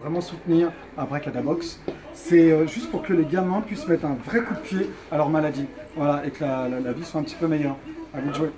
vraiment soutenir Abracadabox. C'est euh, juste pour que les gamins puissent mettre un vrai coup de pied à leur maladie. Voilà, et que la, la vie soit un petit peu meilleure. À vous de jouer.